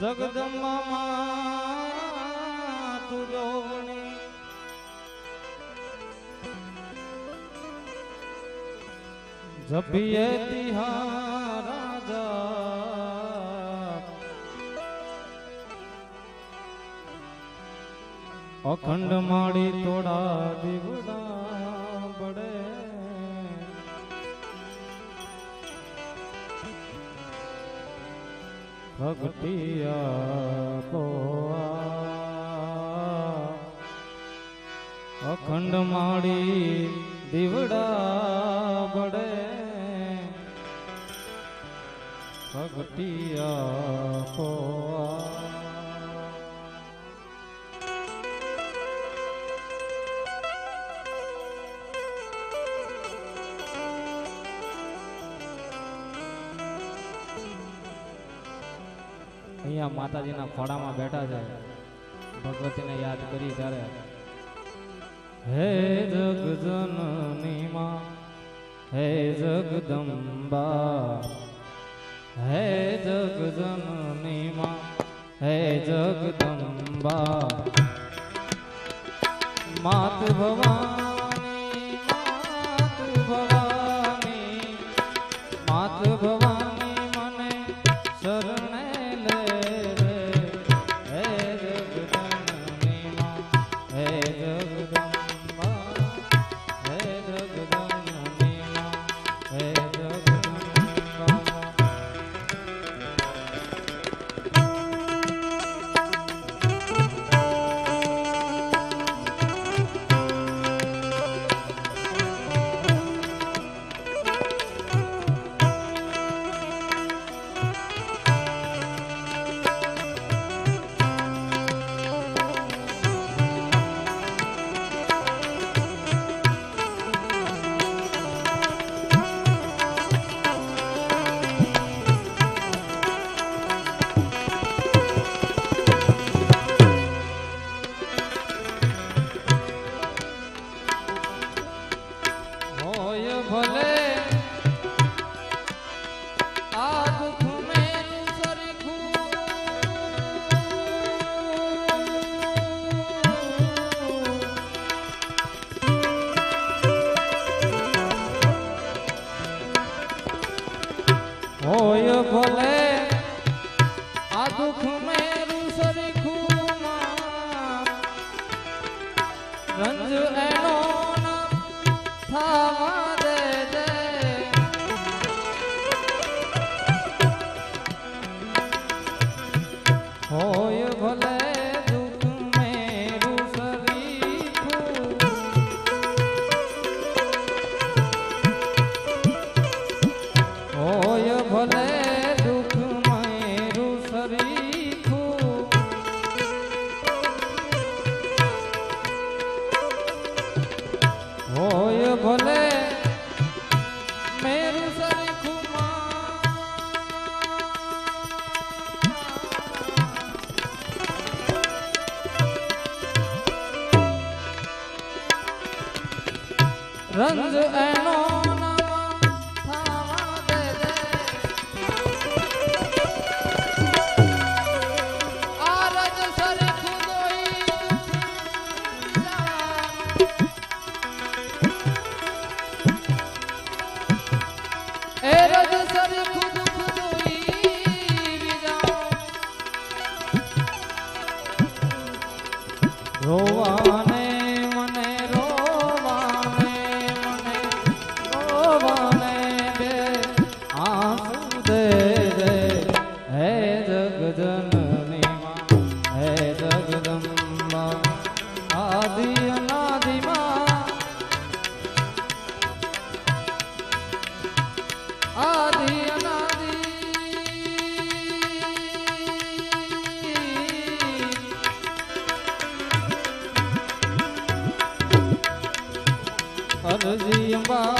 જગદમ્મા તુજોણી જપીએ તિહારા જપ અખંડ માળી તોડા દીવડા. ભક્તિ અખંડ માળી દીવડા બડે ભક્તિ દીકરા માતાજીના ખોડામાં બેઠા છે. ભગવતીને યાદ કરી ત્યારે, હે જગજનની માં હે જગદંબા, હે જગજનની માં હે જગદંબા, માત ભવા Oh, એનો અંબાજી અંબા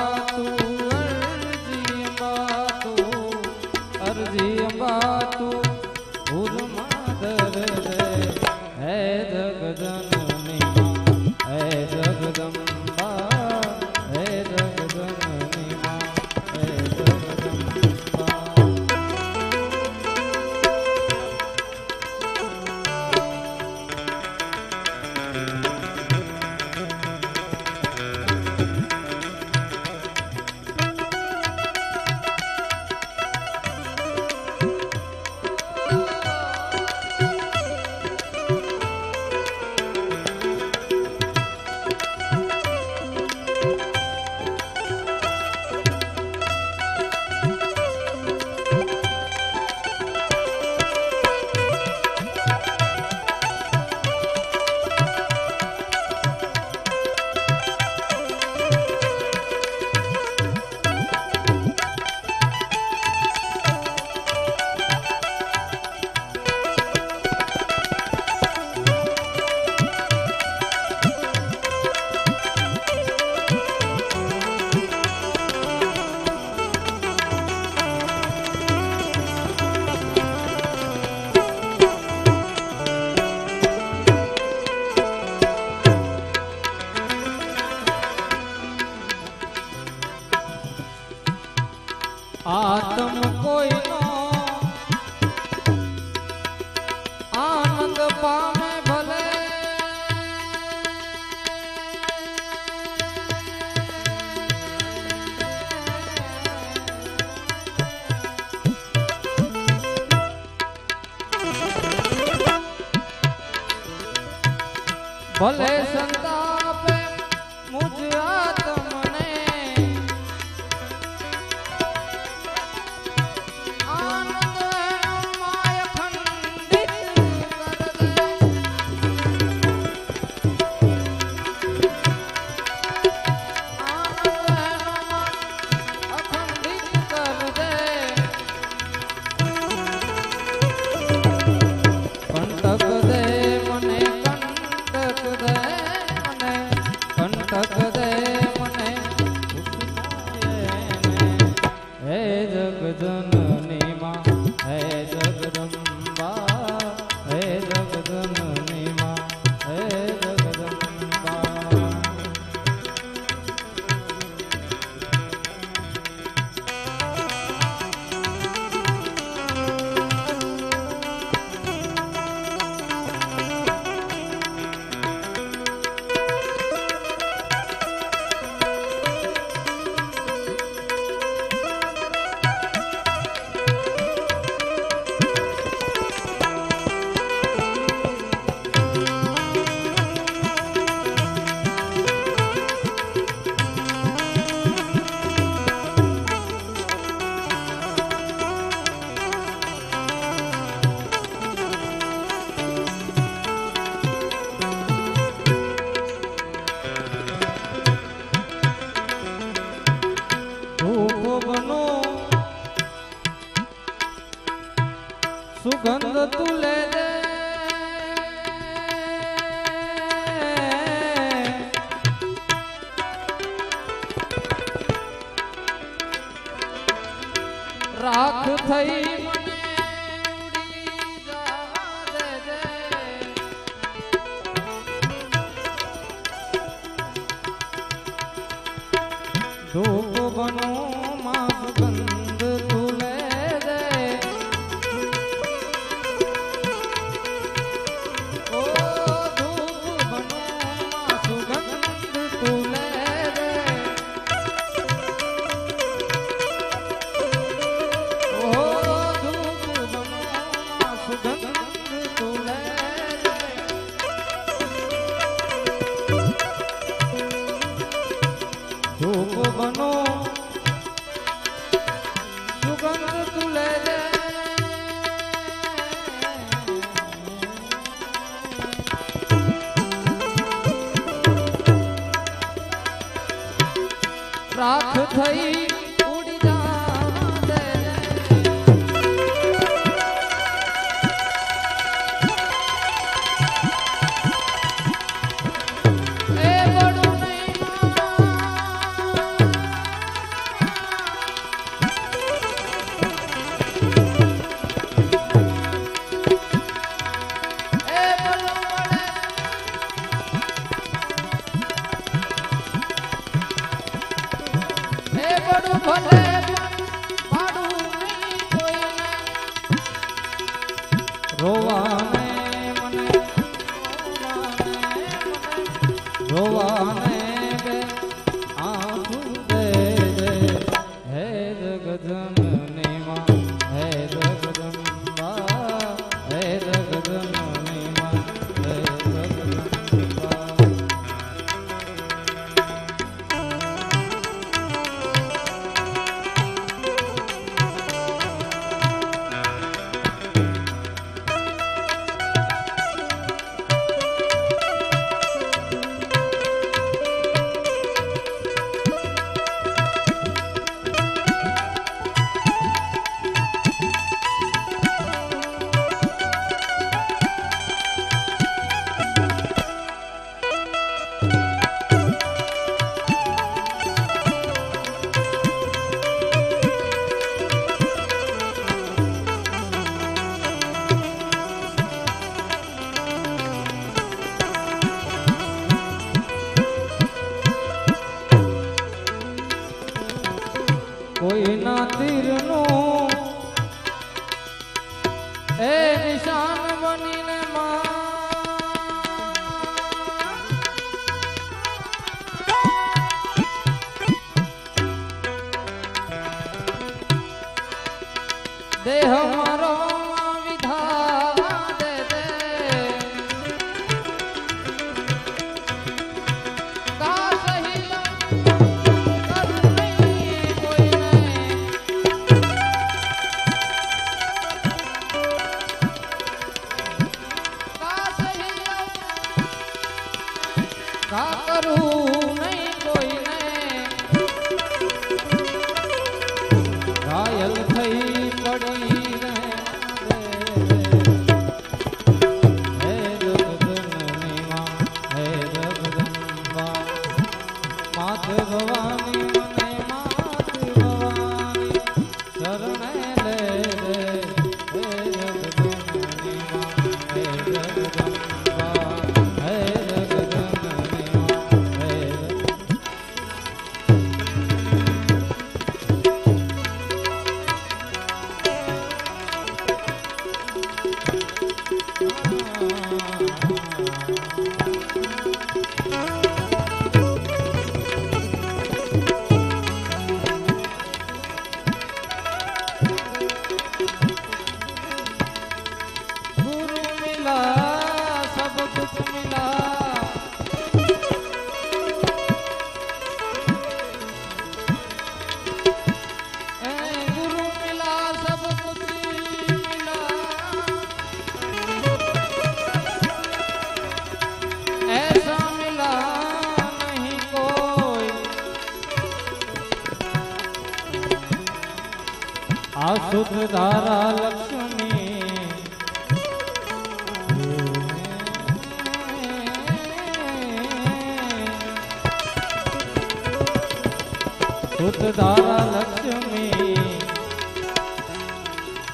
બનો સુગંધ તું લે. રાખ થઈ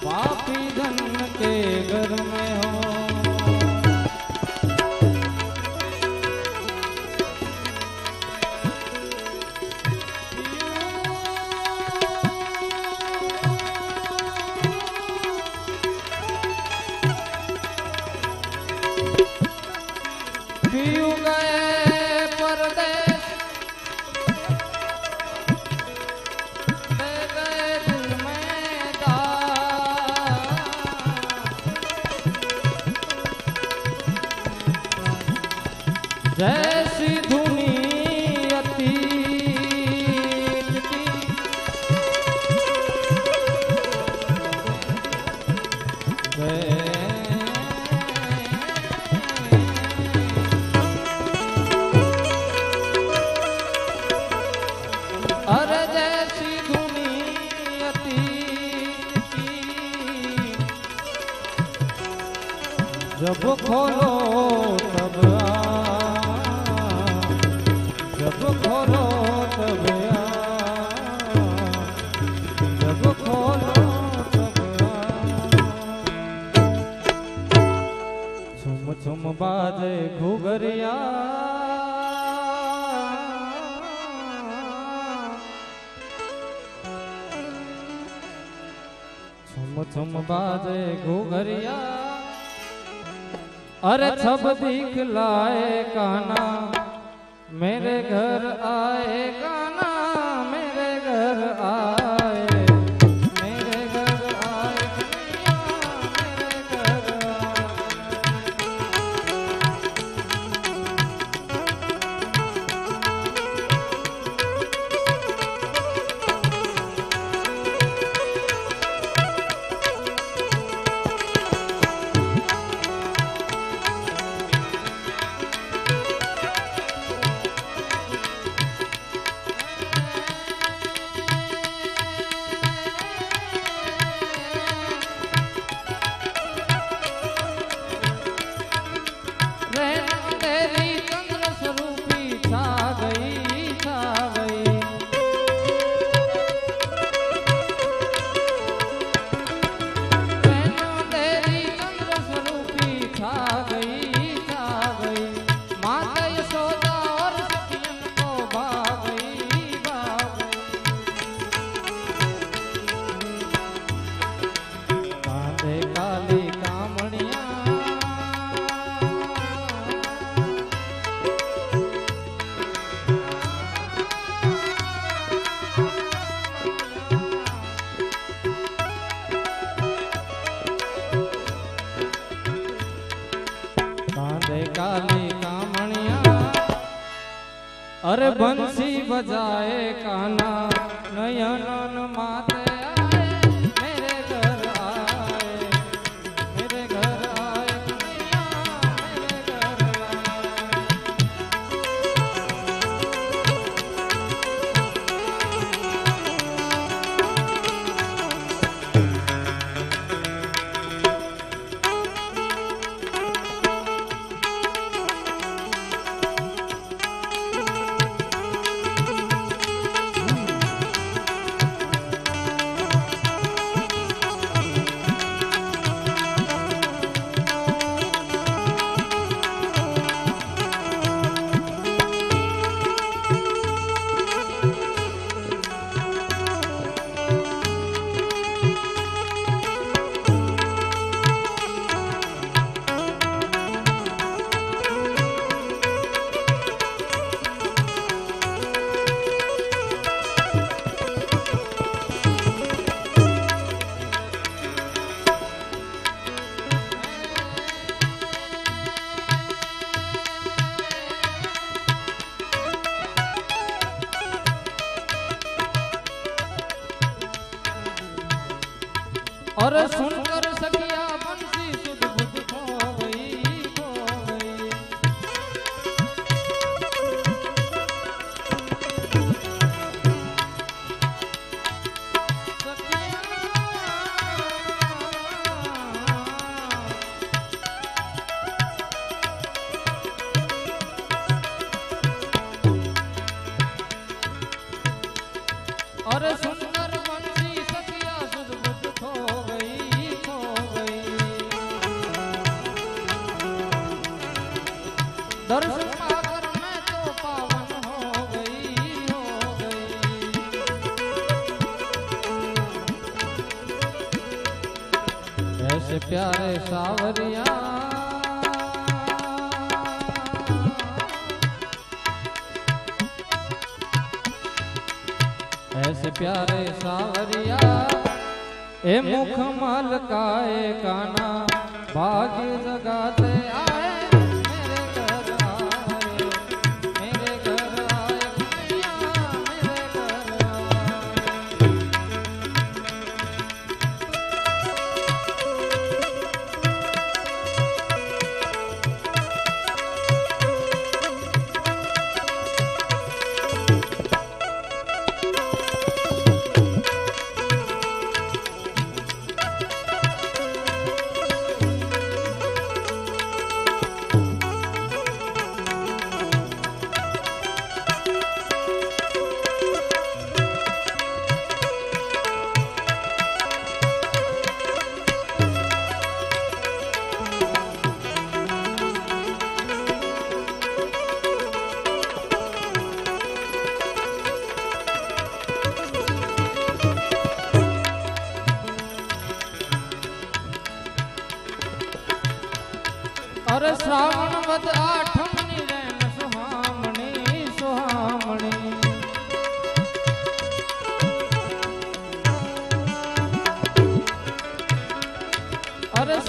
पापी धन के घर में हो થમ થમ બાજે ઘોઘરિયા. અરે છબ દીખ લાય કાના. મેરે ઘર આયે ચાલી કામણિયા અરે બંસી બજાય કાના નયન હર્ષ પ્યારે સાવરિયા. હર્ષ પ્યારે સાવરિયા એ મુખ મલકાય કાના ભાગ્ય જગાતે આ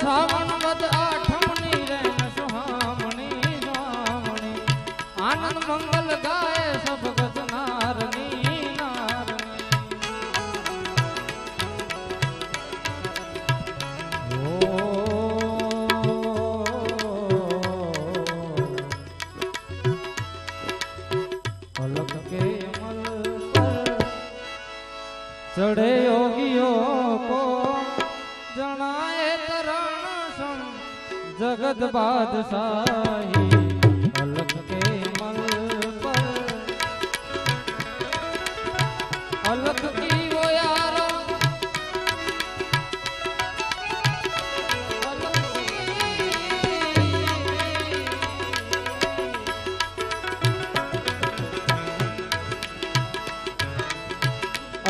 સાવન મત આ જગત બાદશાહી અલગ કે મલ પર? અલગ કી વો યારો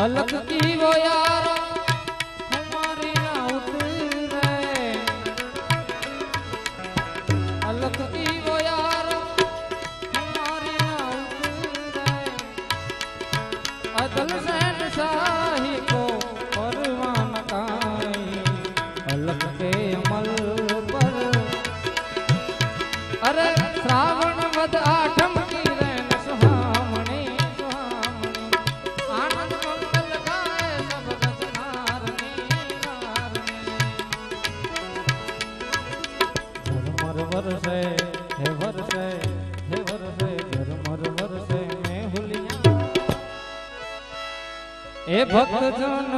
અલગ કી વો યારો ઝરમર વરસે હે વરસે હે વરસે ઝરમર વરસે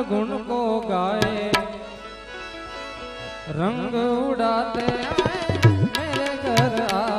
ગુણ કો ગાય, રંગ ઉડાતે ઘર આ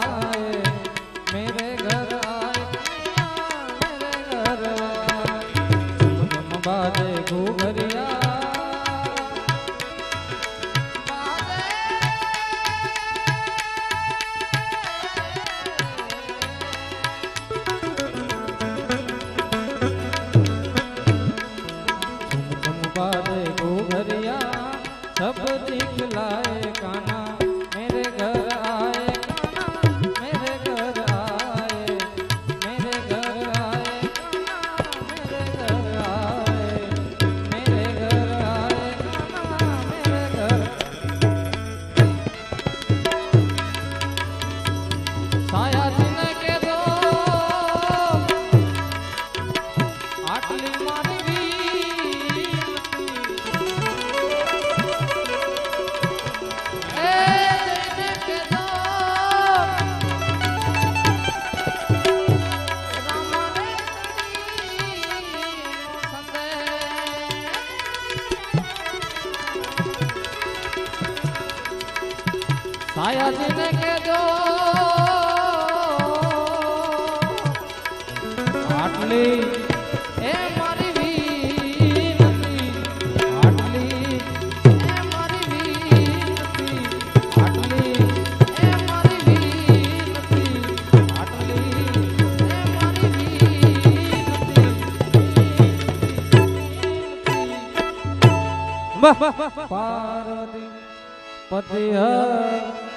સાયાજીને કહેજો. આટલી એ મારી વીનતી આટલી એ મારી વીનતી આટલી એ મારી વીનતી આટલી એ મારી વીનતી પાર્વતી પતિ હર મહાદેવ વાહ